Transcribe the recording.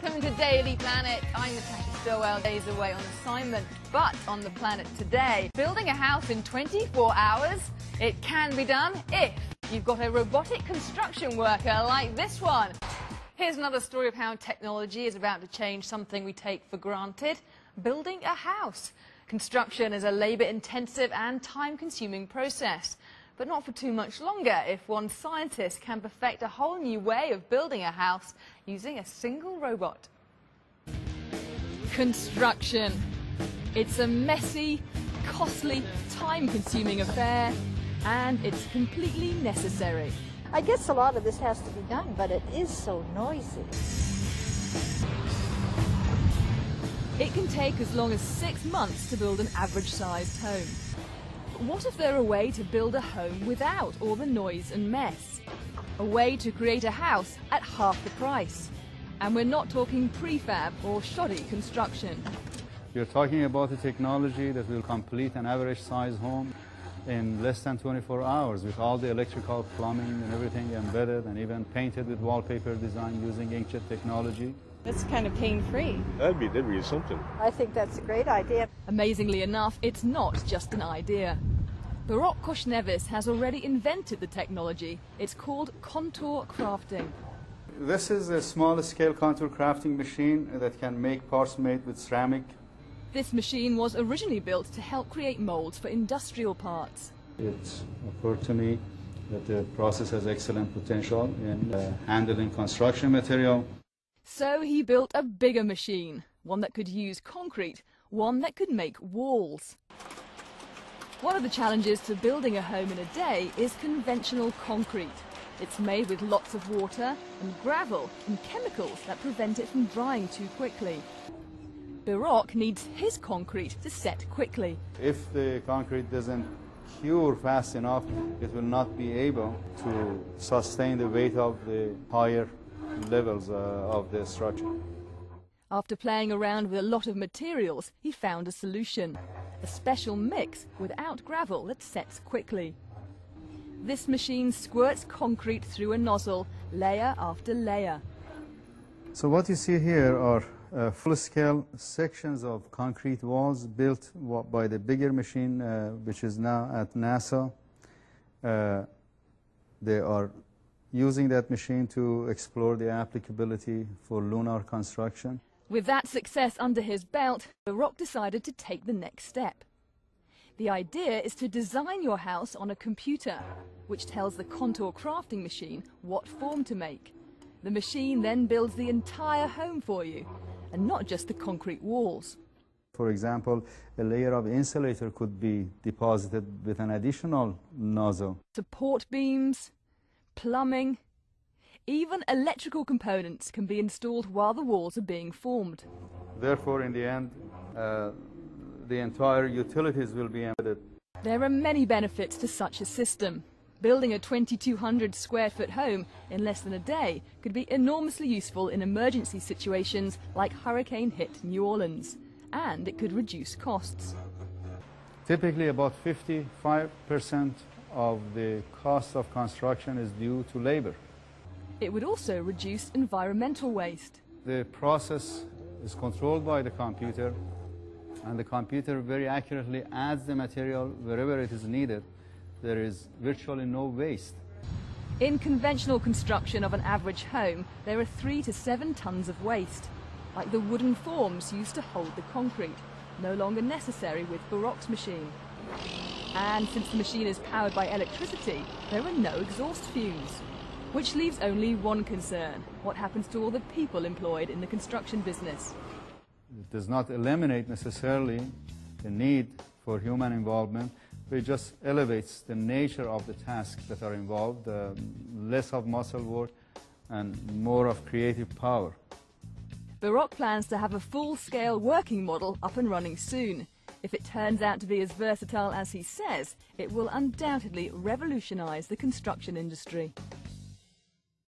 Welcome to Daily Planet. I'm Natasha Stillwell, Jay's away on assignment. But on the planet today, building a house in 24 hours? It can be done if you've got a robotic construction worker like this one. Here's another story of how technology is about to change something we take for granted, building a house. Construction is a labour-intensive and time-consuming process but not for too much longer if one scientist can perfect a whole new way of building a house using a single robot. Construction. It's a messy, costly, time-consuming affair, and it's completely necessary. I guess a lot of this has to be done, but it is so noisy. It can take as long as six months to build an average-sized home. What if there were a way to build a home without all the noise and mess? A way to create a house at half the price. And we're not talking prefab or shoddy construction. You're talking about a technology that will complete an average size home in less than 24 hours with all the electrical plumbing and everything embedded and even painted with wallpaper design using inkjet technology. It's kind of pain-free. That'd be, that'd be something. I think that's a great idea. Amazingly enough, it's not just an idea. Behrokh Khoshnevis has already invented the technology. It's called contour crafting. This is a small-scale contour crafting machine that can make parts made with ceramic. This machine was originally built to help create molds for industrial parts. It occurred to me that the process has excellent potential in uh, handling construction material. So he built a bigger machine, one that could use concrete, one that could make walls. One of the challenges to building a home in a day is conventional concrete. It's made with lots of water and gravel and chemicals that prevent it from drying too quickly. Behrokh needs his concrete to set quickly. If the concrete doesn't cure fast enough, it will not be able to sustain the weight of the higher levels uh, of the structure. After playing around with a lot of materials, he found a solution a special mix without gravel that sets quickly. This machine squirts concrete through a nozzle, layer after layer. So what you see here are uh, full-scale sections of concrete walls built by the bigger machine, uh, which is now at NASA. Uh, they are using that machine to explore the applicability for lunar construction. With that success under his belt, Behrokh decided to take the next step. The idea is to design your house on a computer, which tells the contour crafting machine what form to make. The machine then builds the entire home for you, and not just the concrete walls. For example, a layer of insulator could be deposited with an additional nozzle. Support beams, plumbing, even electrical components can be installed while the walls are being formed. Therefore, in the end, uh, the entire utilities will be embedded. There are many benefits to such a system. Building a 2,200 square foot home in less than a day could be enormously useful in emergency situations like hurricane hit New Orleans, and it could reduce costs. Typically, about 55% of the cost of construction is due to labor. It would also reduce environmental waste. The process is controlled by the computer, and the computer very accurately adds the material wherever it is needed. There is virtually no waste. In conventional construction of an average home, there are three to seven tons of waste, like the wooden forms used to hold the concrete, no longer necessary with Behrokh's machine. And since the machine is powered by electricity, there are no exhaust fumes. Which leaves only one concern, what happens to all the people employed in the construction business? It does not eliminate necessarily the need for human involvement, it just elevates the nature of the tasks that are involved, uh, less of muscle work and more of creative power. Behrokh plans to have a full-scale working model up and running soon. If it turns out to be as versatile as he says, it will undoubtedly revolutionize the construction industry.